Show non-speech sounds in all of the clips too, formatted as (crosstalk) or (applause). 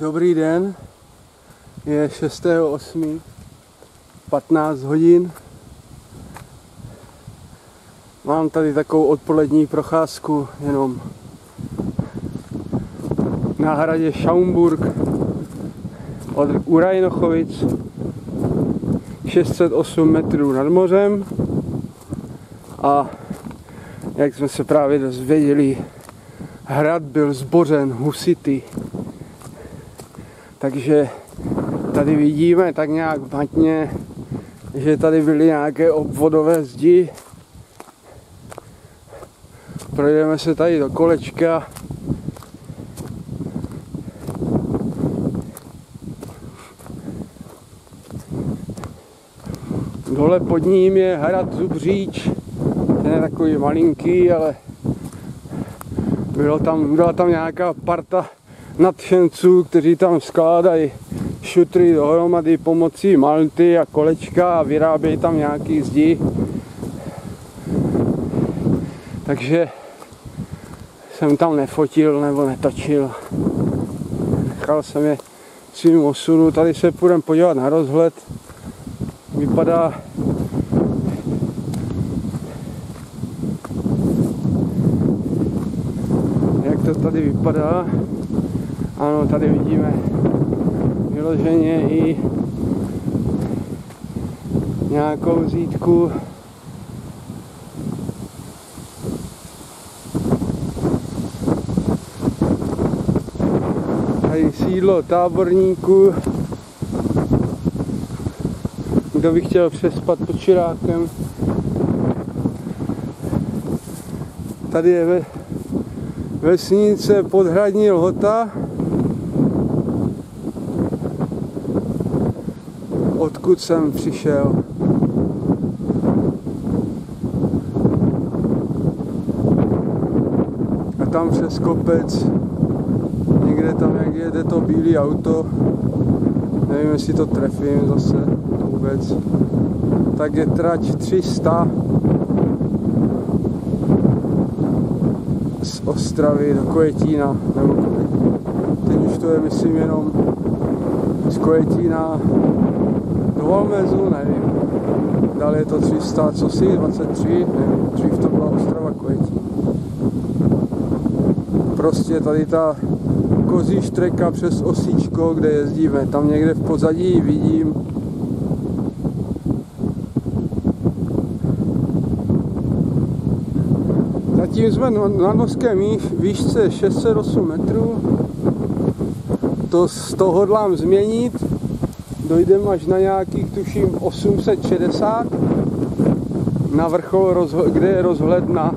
Dobrý den, je 6.8. 15 hodin. Mám tady takovou odpolední procházku jenom na hradě Schaumburg od Urajnochovic 608 metrů nad mořem a jak jsme se právě dozvěděli, hrad byl zbořen husity. Takže tady vidíme tak nějak matně, že tady byly nějaké obvodové zdi. Projdeme se tady do kolečka. Dole pod ním je hrad Zubříč, ten je takový malinký, ale bylo tam, byla tam nějaká parta nadšenců, kteří tam skládají šutry dohromady pomocí malty a kolečka a vyrábějí tam nějaký zdi. Takže jsem tam nefotil nebo netočil. Nechal jsem je svým osudu. Tady se půjdeme podívat na rozhled. Vypadá jak to tady vypadá. Ano, tady vidíme vyloženě i nějakou zítku. Tady sídlo táborníků. Kdo by chtěl přespat pod čirákem. Tady je vesnice podhradní lhota. Odkud jsem přišel. A tam přes kopec, někde tam, jak jede to bílé auto, nevím, jestli to trefím zase vůbec, tak je trať 300 z Ostravy do Kojetína, nebo teď už to je, myslím, jenom z Kojetína do Valmezu, nevím. Dále je to 300, co si, 23, nevím, dřív to byla Ostrava Kojetí. Prostě tady ta kozí štreka přes osíčko, kde jezdíme, tam někde v pozadí vidím Zatím jsme na norské výšce 608 metrů. To toho hodlám změnit dojdeme až na nějakých, tuším, 860 na vrchol, kde je rozhled na,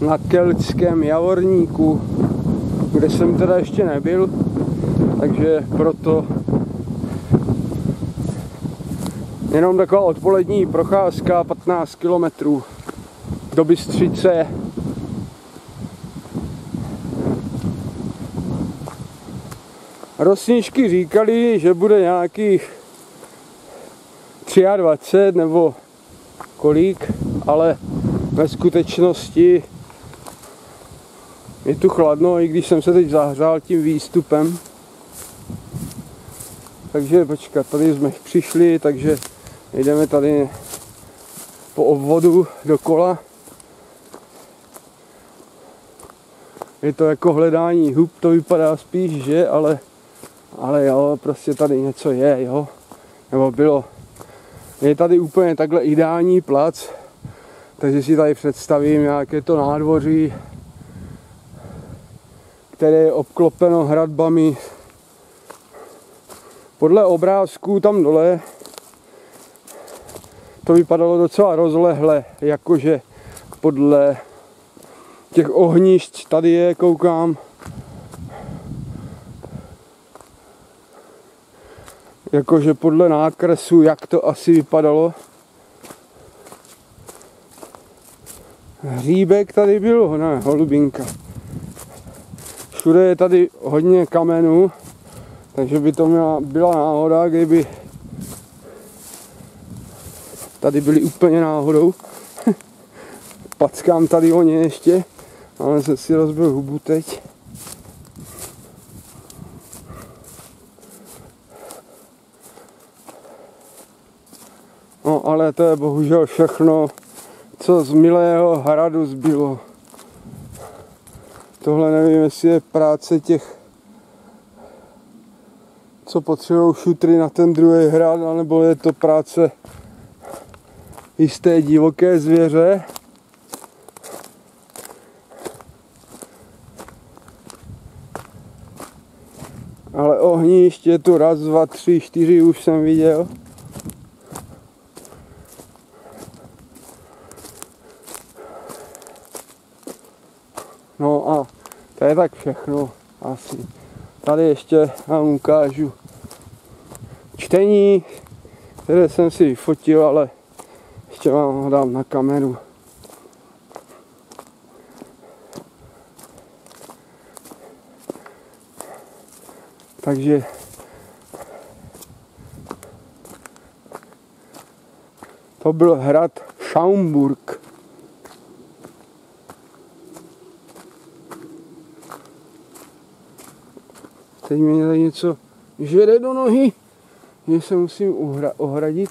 na keltském javorníku, kde jsem teda ještě nebyl, takže proto jenom taková odpolední procházka 15 kilometrů do Bystřice Rosničky říkali, že bude nějakých 23 nebo kolik, ale ve skutečnosti je tu chladno, i když jsem se teď zahřál tím výstupem. Takže počkat, tady jsme přišli, takže jdeme tady po obvodu dokola. Je to jako hledání hub, to vypadá spíš, že, ale ale jo, prostě tady něco je, jo, nebo bylo. Je tady úplně takhle ideální plac, takže si tady představím nějaké to nádvoří, které je obklopeno hradbami. Podle obrázků tam dole to vypadalo docela rozlehle, jakože podle těch ohnišť tady je, koukám, jakože podle nákresu, jak to asi vypadalo. Hříbek tady byl, ne, holubinka. Všude je tady hodně kamenů, takže by to měla, byla náhoda, kdyby tady byli úplně náhodou. (laughs) Packám tady o ně ještě, ale jsem si rozbil hubu teď. No to je bohužel všechno, co z milého hradu zbylo. Tohle nevím, jestli je práce těch, co potřebují šutry na ten druhý hrad, anebo je to práce jisté divoké zvěře. Ale ohniště tu raz, dva, tři, čtyři už jsem viděl. No a to je tak všechno asi. Tady ještě vám ukážu čtení, které jsem si vyfotil, ale ještě vám ho dám na kameru. Takže to byl hrad Schaumburg. Teď mi tady něco žere do nohy, že se musím uhra- ohradit.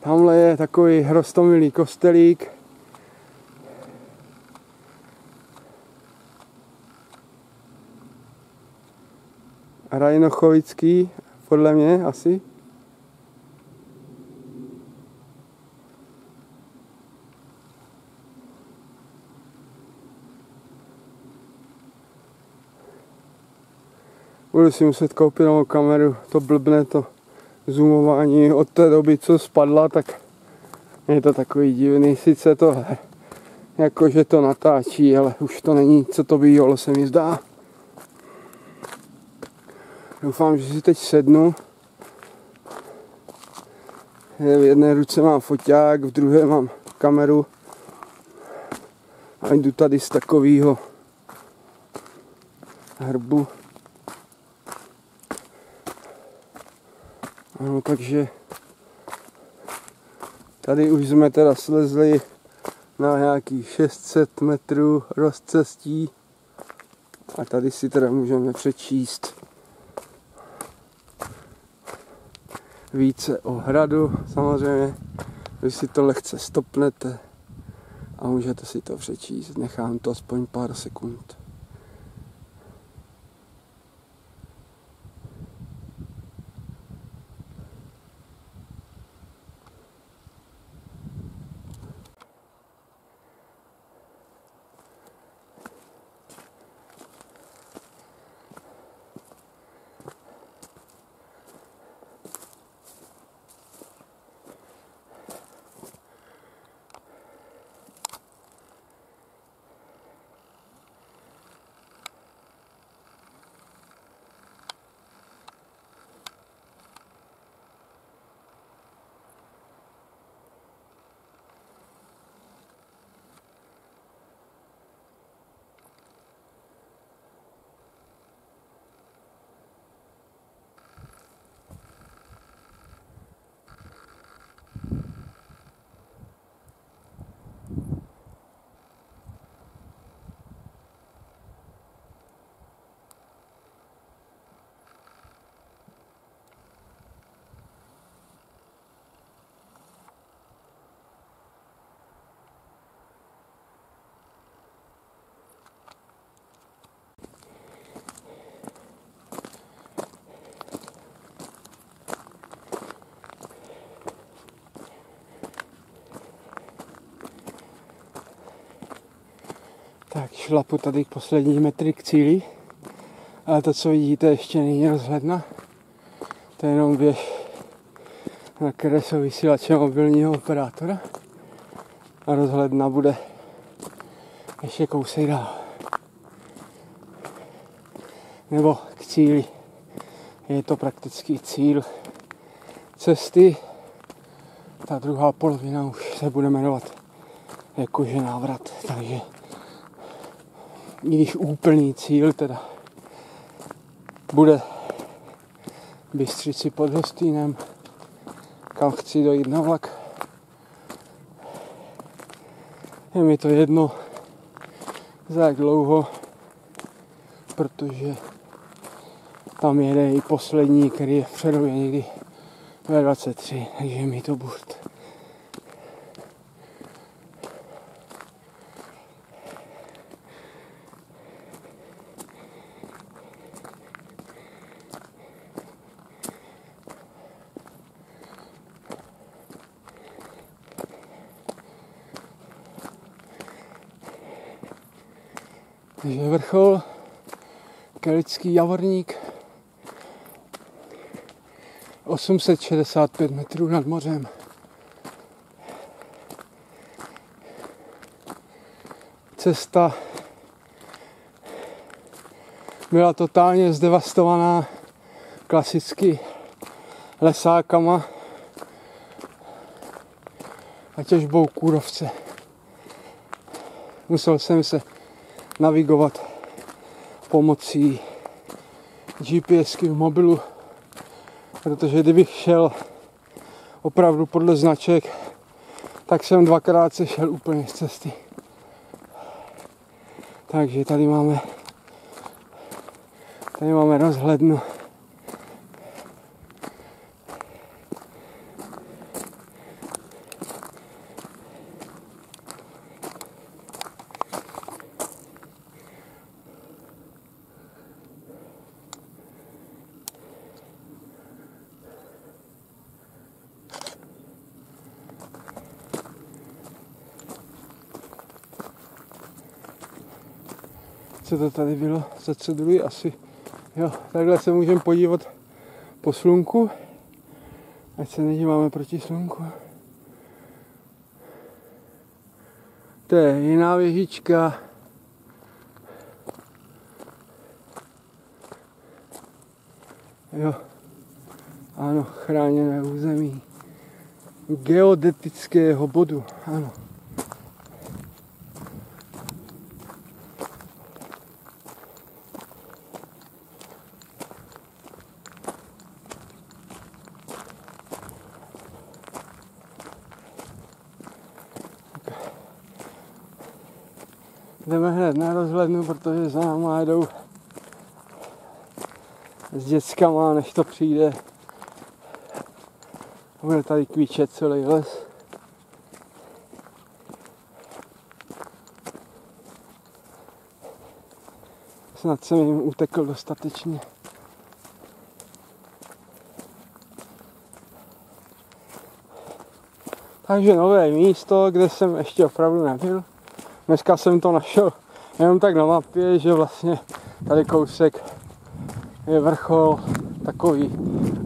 Tamhle je takový hrostomilý kostelík. Rajnochovický, podle mě asi. Budu si muset koupit novou kameru, to blbne to zoomování od té doby, co spadla, tak je to takový divný. Sice to jakože to natáčí, ale už to není, co to bývalo, se mi zdá. Doufám, že si teď sednu. V jedné ruce mám foťák, v druhé mám kameru. A jdu tady z takového hrbu. No, takže tady už jsme teda slezli na nějakých 600 metrů rozcestí a tady si teda můžeme přečíst více o hradu samozřejmě. Vy si to lehce stopnete a můžete si to přečíst. Nechám to aspoň pár sekund. Tak šlapu tady poslední metry k cíli. Ale to, co vidíte, ještě není rozhledna. To je jenom věž, na které jsou vysílače mobilního operátora. A rozhledna bude ještě kousek dál. Nebo k cíli. Je to praktický cíl cesty. Ta druhá polovina už se bude jmenovat jakože návrat. Takže když úplný cíl teda bude Bystřici pod Hostýnem, kam chci dojít na vlak. Je mi to jedno za jak dlouho, protože tam jede i poslední, který je v někdy 23, takže mi to burt. Takže vrchol, Kelický javorník, 865 metrů nad mořem. Cesta byla totálně zdevastovaná klasicky lesákama a těžbou kůrovce. Musel jsem se navigovat pomocí GPSky v mobilu, protože kdybych šel opravdu podle značek, tak jsem dvakrát se šel úplně z cesty. Takže tady máme tady máme rozhlednu. Co to tady bylo za co druhý asi. Jo, takhle se můžeme podívat po slunku, ať se nedíváme proti slunku. To je jiná věžička. Jo, ano, chráněné území geodetického bodu, ano. Jdeme hned na rozhlednu, protože za náma jedou s dětskama, než to přijde. Bude tady kvíčet celý les. Snad jsem jim utekl dostatečně. Takže nové místo, kde jsem ještě opravdu nebyl. Dneska jsem to našel jenom tak na mapě, že vlastně tady kousek je vrchol takový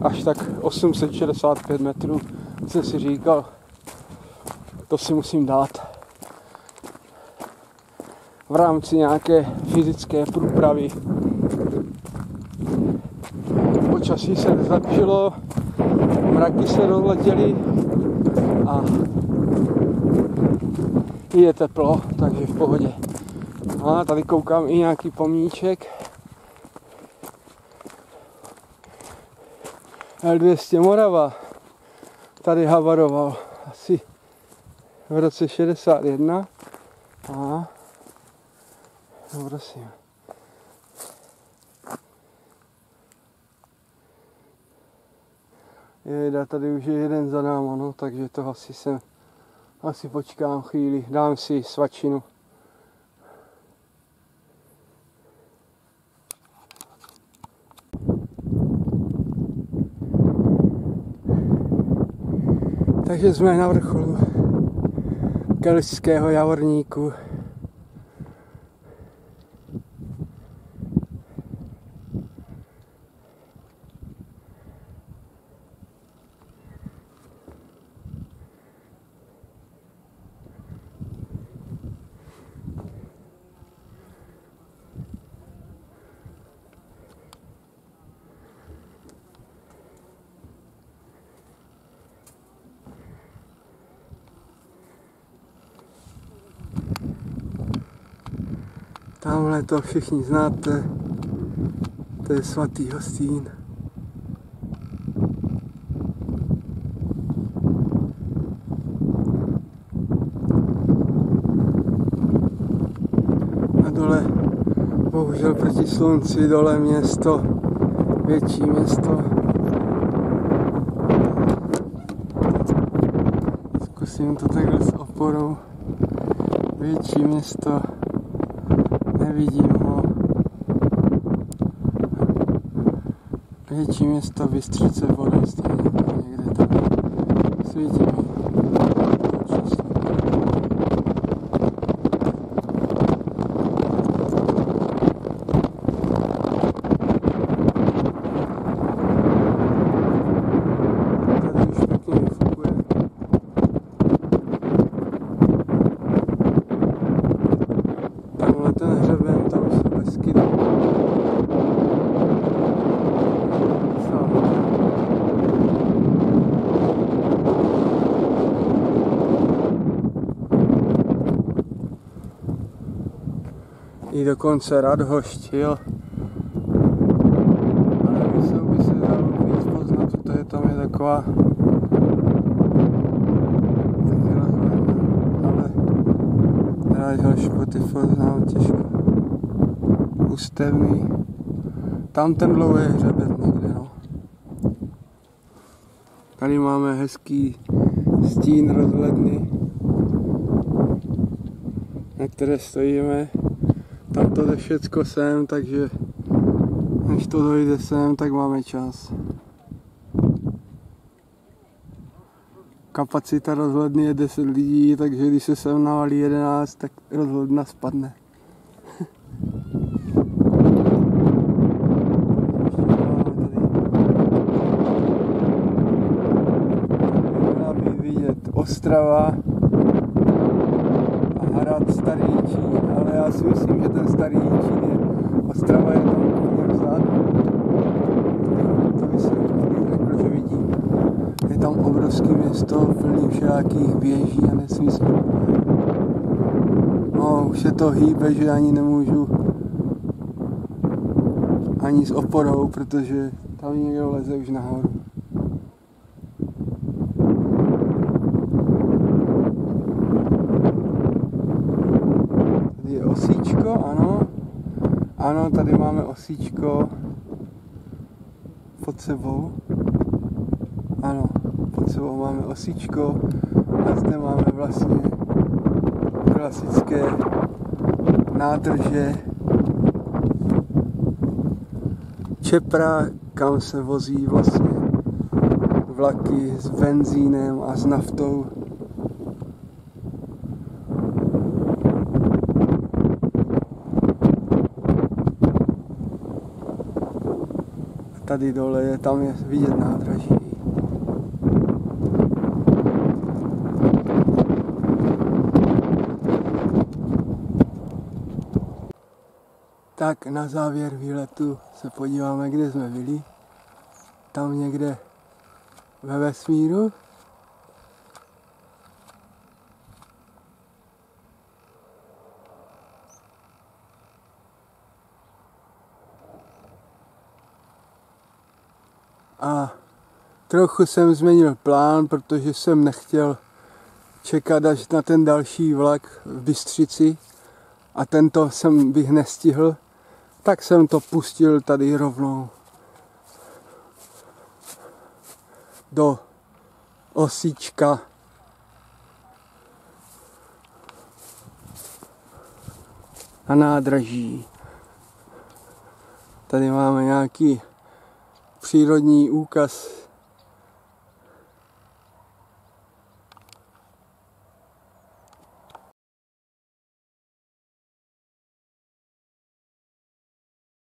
až tak 865 metrů. Jsem si říkal, to si musím dát v rámci nějaké fyzické průpravy. Počasí se zlepšilo, mraky se rozletěly a je teplo, takže v pohodě. A tady koukám i nějaký pomníček. L200 Morava tady havaroval asi v roce 61. A no prosím. Je, tady už je jeden za náma, no, takže to asi jsem asi počkám chvíli, dám si svačinu. Takže jsme na vrcholu Kelského javorníku. Tamhle to všichni znáte. To je svatý hostín. A dole, bohužel proti slunci, dole město, větší město. zkusím to takhle s oporou. Větší město, nevidím ho. Větší město Bystřice Vodosti, někde tam svítí mi. i dokonce Radhošť, jo. Ale Vysou by se dalo víc poznat, to je tam je taková ale Radhošť ty poznám těžko. Ústevný. Tam ten dlouhý hřebet někde, no. Tady máme hezký stín rozhledny, na které stojíme tam to jde všecko sem, takže než to dojde sem, tak máme čas. Kapacita rozhledny je 10 lidí, takže když se sem navalí 11, tak rozhledna spadne. (laughs) Ostrava a Hrad Starý Čín, ale si myslím, že ten Starý Čín je, Ostrava je tam úplně vzadu. To řekl, že vidím. Je tam obrovský město, plný všelakých běží a nesmyslů. No, už se to hýbe, že ani nemůžu ani s oporou, protože tam někdo leze už nahoru. Osíčko, ano. Ano, tady máme osíčko pod sebou. Ano, pod sebou máme osíčko a zde máme vlastně klasické nádrže Čepra, kam se vozí vlastně vlaky s benzínem a s naftou tady dole je, tam je vidět nádraží. Tak na závěr výletu se podíváme, kde jsme byli. Tam někde ve vesmíru. a trochu jsem změnil plán, protože jsem nechtěl čekat až na ten další vlak v Bystřici a tento jsem bych nestihl, tak jsem to pustil tady rovnou do osíčka a nádraží. Tady máme nějaký přírodní úkaz